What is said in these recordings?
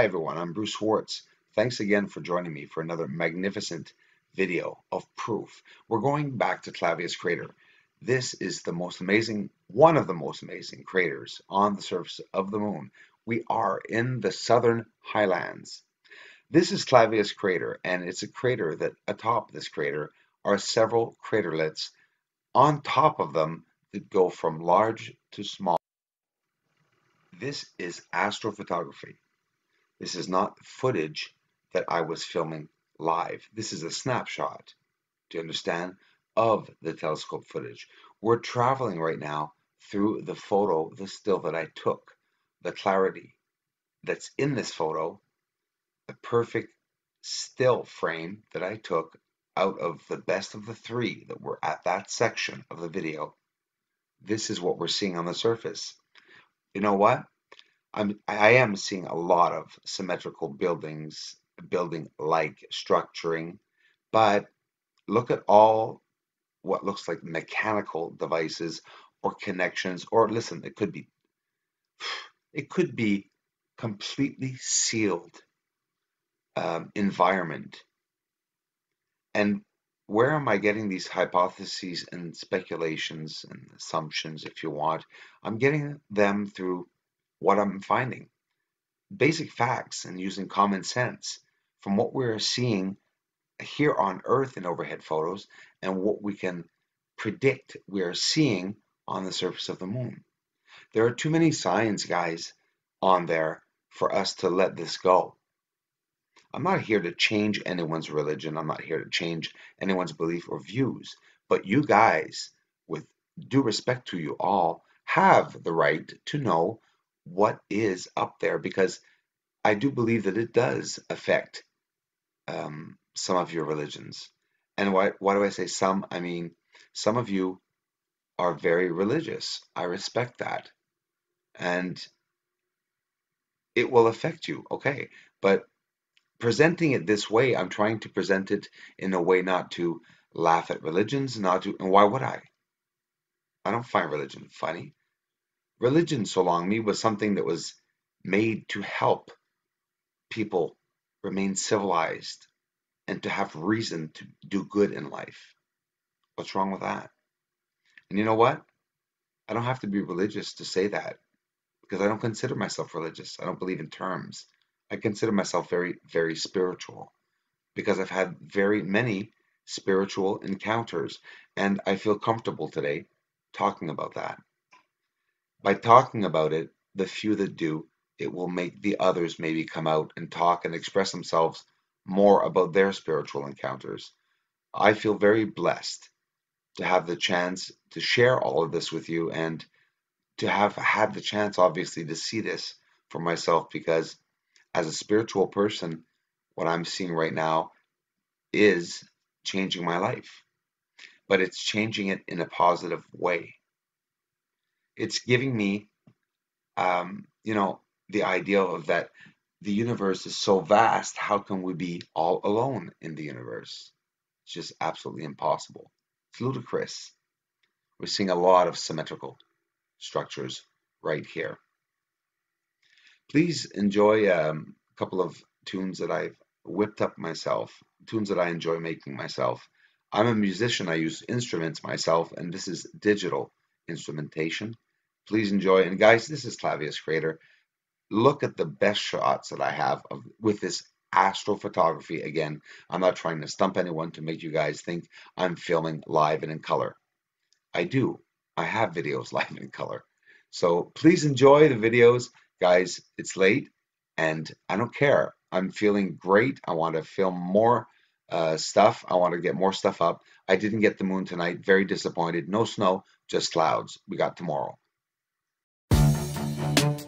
Hi everyone, I'm Bruce Schwartz. Thanks again for joining me for another magnificent video of proof. We're going back to Clavius crater. This is the most amazing, one of the most amazing craters on the surface of the moon. We are in the southern highlands. This is Clavius crater and it's a crater that atop this crater are several craterlets on top of them that go from large to small. This is astrophotography. This is not footage that I was filming live. This is a snapshot, do you understand, of the telescope footage. We're traveling right now through the photo, the still that I took, the clarity that's in this photo, the perfect still frame that I took out of the best of the three that were at that section of the video. This is what we're seeing on the surface. You know what? I'm, I am seeing a lot of symmetrical buildings, building-like structuring, but look at all what looks like mechanical devices or connections, or listen, it could be, it could be completely sealed um, environment. And where am I getting these hypotheses and speculations and assumptions, if you want? I'm getting them through what I'm finding. Basic facts and using common sense from what we're seeing here on Earth in overhead photos and what we can predict we're seeing on the surface of the moon. There are too many signs, guys, on there for us to let this go. I'm not here to change anyone's religion. I'm not here to change anyone's belief or views. But you guys, with due respect to you all, have the right to know what is up there because I do believe that it does affect um, some of your religions. And why, why do I say some? I mean, some of you are very religious. I respect that. And it will affect you, okay. But presenting it this way, I'm trying to present it in a way not to laugh at religions, not to, and why would I? I don't find religion funny. Religion, so long me, was something that was made to help people remain civilized and to have reason to do good in life. What's wrong with that? And you know what? I don't have to be religious to say that because I don't consider myself religious. I don't believe in terms. I consider myself very, very spiritual because I've had very many spiritual encounters and I feel comfortable today talking about that. By talking about it, the few that do, it will make the others maybe come out and talk and express themselves more about their spiritual encounters. I feel very blessed to have the chance to share all of this with you and to have had the chance, obviously, to see this for myself because as a spiritual person, what I'm seeing right now is changing my life. But it's changing it in a positive way it's giving me, um, you know, the idea of that the universe is so vast. How can we be all alone in the universe? It's just absolutely impossible. It's ludicrous. We're seeing a lot of symmetrical structures right here. Please enjoy um, a couple of tunes that I've whipped up myself, tunes that I enjoy making myself. I'm a musician, I use instruments myself, and this is digital instrumentation. Please enjoy. And guys, this is Clavius Crater. Look at the best shots that I have of, with this astrophotography. Again, I'm not trying to stump anyone to make you guys think I'm filming live and in color. I do. I have videos live in color. So please enjoy the videos. Guys, it's late and I don't care. I'm feeling great. I want to film more uh, stuff. I want to get more stuff up. I didn't get the moon tonight. Very disappointed. No snow, just clouds. We got tomorrow. Thank you.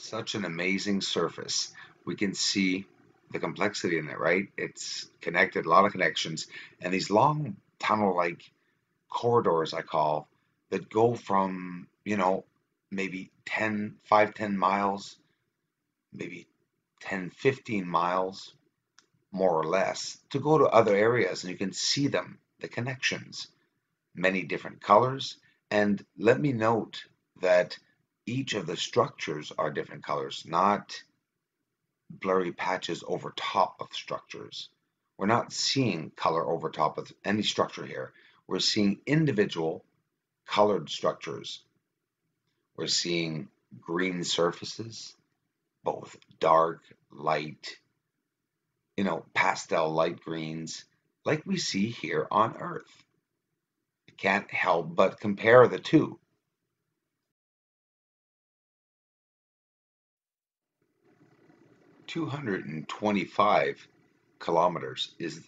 Such an amazing surface. We can see the complexity in it, right? It's connected, a lot of connections, and these long tunnel-like corridors, I call, that go from, you know, maybe 10, 5, 10 miles, maybe 10, 15 miles, more or less, to go to other areas, and you can see them, the connections, many different colors, and let me note that each of the structures are different colors, not blurry patches over top of structures. We're not seeing color over top of any structure here. We're seeing individual colored structures. We're seeing green surfaces, both dark, light, you know, pastel light greens, like we see here on Earth. I can't help but compare the two. 225 kilometers is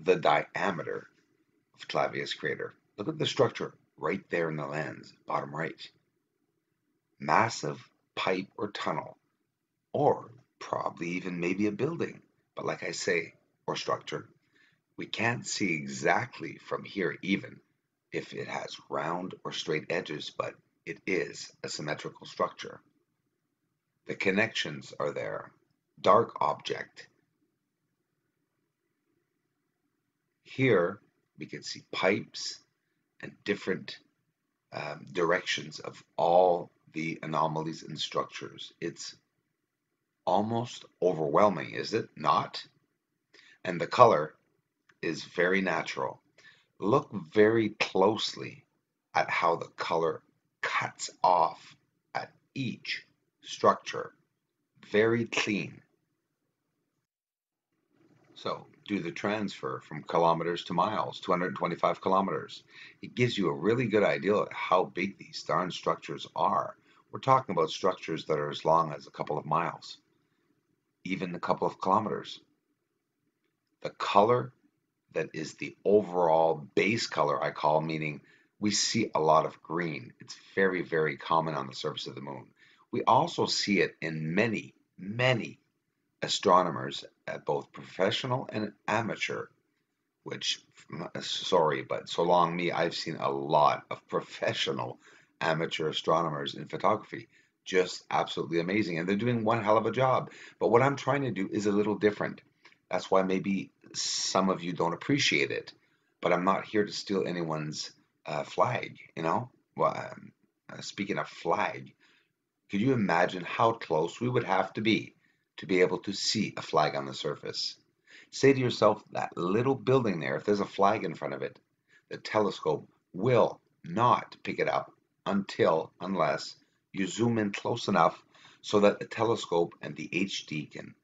the diameter of Clavius crater. Look at the structure right there in the lens, bottom right. Massive pipe or tunnel, or probably even maybe a building, but like I say, or structure. We can't see exactly from here even if it has round or straight edges, but it is a symmetrical structure. The connections are there dark object. Here we can see pipes and different um, directions of all the anomalies and structures. It's almost overwhelming, is it not? And the color is very natural. Look very closely at how the color cuts off at each structure. Very clean. So do the transfer from kilometers to miles, 225 kilometers. It gives you a really good idea of how big these darn structures are. We're talking about structures that are as long as a couple of miles, even a couple of kilometers. The color that is the overall base color, I call, meaning we see a lot of green. It's very, very common on the surface of the moon. We also see it in many, many astronomers at both professional and amateur, which, sorry, but so long me, I've seen a lot of professional amateur astronomers in photography. Just absolutely amazing. And they're doing one hell of a job. But what I'm trying to do is a little different. That's why maybe some of you don't appreciate it. But I'm not here to steal anyone's uh, flag, you know? Well, um, uh, speaking of flag, could you imagine how close we would have to be to be able to see a flag on the surface. Say to yourself, that little building there, if there's a flag in front of it, the telescope will not pick it up until, unless, you zoom in close enough so that the telescope and the HD can,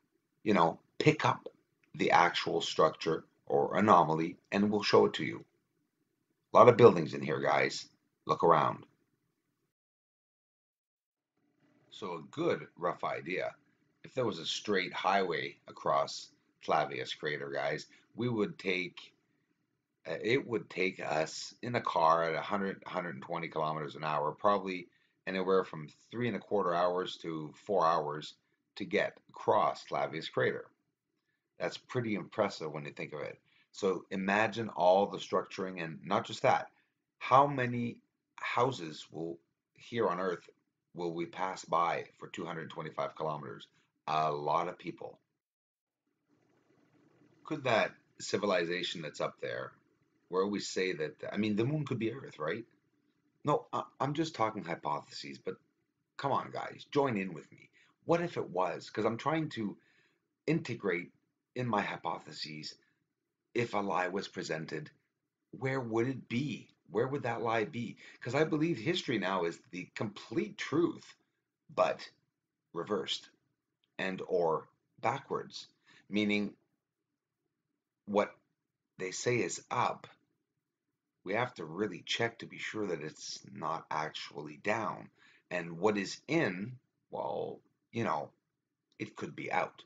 you know, pick up the actual structure or anomaly and we'll show it to you. A lot of buildings in here, guys. Look around. So a good rough idea if there was a straight highway across Clavius crater, guys, we would take uh, it would take us in a car at 100 120 kilometers an hour, probably anywhere from three and a quarter hours to four hours to get across Clavius crater. That's pretty impressive when you think of it. So imagine all the structuring and not just that. How many houses will here on Earth will we pass by for 225 kilometers? A lot of people. Could that civilization that's up there, where we say that, I mean, the moon could be Earth, right? No, I'm just talking hypotheses, but come on, guys, join in with me. What if it was? Because I'm trying to integrate in my hypotheses if a lie was presented, where would it be? Where would that lie be? Because I believe history now is the complete truth, but reversed and or backwards, meaning what they say is up, we have to really check to be sure that it's not actually down. And what is in, well, you know, it could be out.